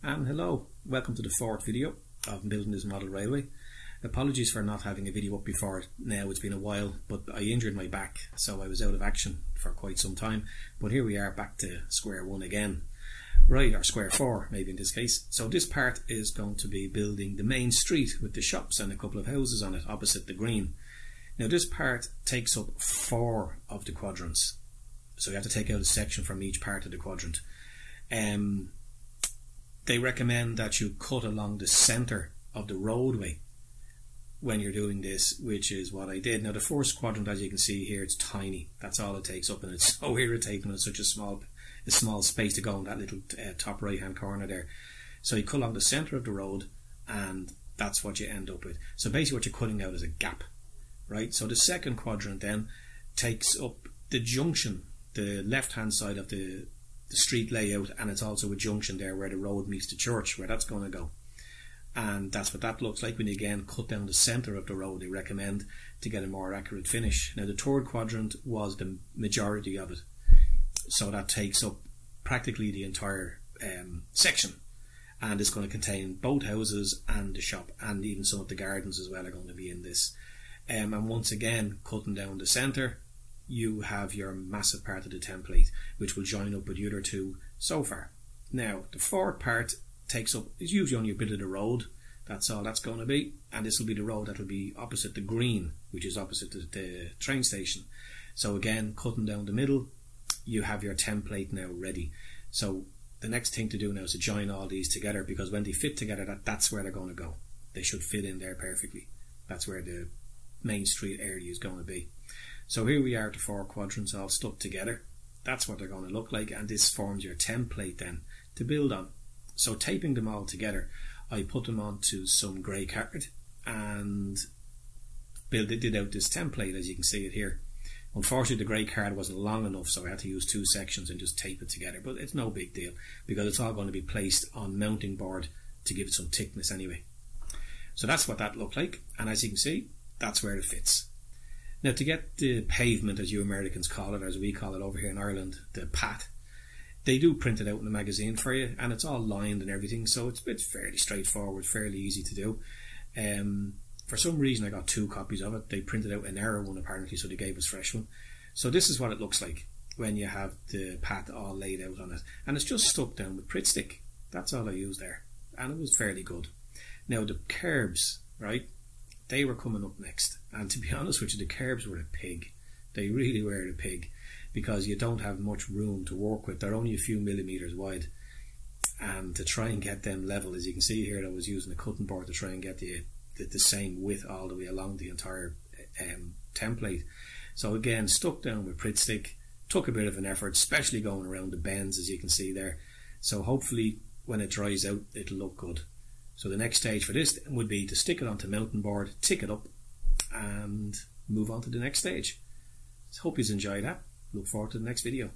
And hello, welcome to the fourth video of building this model railway. Apologies for not having a video up before now, it's been a while, but I injured my back, so I was out of action for quite some time. But here we are back to square one again. Right, or square four, maybe in this case. So this part is going to be building the main street with the shops and a couple of houses on it opposite the green. Now this part takes up four of the quadrants. So you have to take out a section from each part of the quadrant. Um, they recommend that you cut along the centre of the roadway when you're doing this, which is what I did. Now the first quadrant, as you can see here, it's tiny. That's all it takes up, and it's so irritating. It's such a small, a small space to go in that little uh, top right hand corner there. So you cut along the centre of the road, and that's what you end up with. So basically, what you're cutting out is a gap, right? So the second quadrant then takes up the junction, the left hand side of the the street layout, and it's also a junction there where the road meets the church, where that's going to go. And that's what that looks like when you again cut down the centre of the road. They recommend to get a more accurate finish. Now, the third quadrant was the majority of it, so that takes up practically the entire um, section, and it's going to contain both houses and the shop, and even some of the gardens as well are going to be in this. Um, and once again, cutting down the centre, you have your massive part of the template, which will join up with the other two so far. Now, the fourth part takes up, is usually only a bit of the road. That's all that's going to be. And this will be the road that will be opposite the green, which is opposite the, the train station. So again, cutting down the middle, you have your template now ready. So the next thing to do now is to join all these together because when they fit together, that, that's where they're going to go. They should fit in there perfectly. That's where the main street area is going to be. So here we are, the four quadrants all stuck together. That's what they're going to look like, and this forms your template then to build on. So taping them all together, I put them onto some grey card and build it, out this template as you can see it here. Unfortunately, the grey card wasn't long enough, so I had to use two sections and just tape it together. But it's no big deal because it's all going to be placed on mounting board to give it some thickness anyway. So that's what that looked like, and as you can see, that's where it fits. Now, to get the pavement, as you Americans call it, as we call it over here in Ireland, the pat, they do print it out in the magazine for you, and it's all lined and everything, so it's, it's fairly straightforward, fairly easy to do. Um, for some reason, I got two copies of it. They printed out an error one apparently, so they gave us fresh one. So this is what it looks like when you have the pat all laid out on it, and it's just stuck down with Pritt stick. That's all I used there, and it was fairly good. Now the curbs, right? They were coming up next. And to be honest with you, the curbs were a pig. They really were a pig because you don't have much room to work with. They're only a few millimeters wide. And to try and get them level, as you can see here, I was using a cutting board to try and get the, the, the same width all the way along the entire um, template. So again, stuck down with Pritt stick, took a bit of an effort, especially going around the bends, as you can see there. So hopefully when it dries out, it'll look good. So the next stage for this would be to stick it onto mounting board, tick it up, and move on to the next stage. So hope you enjoyed that. Look forward to the next video.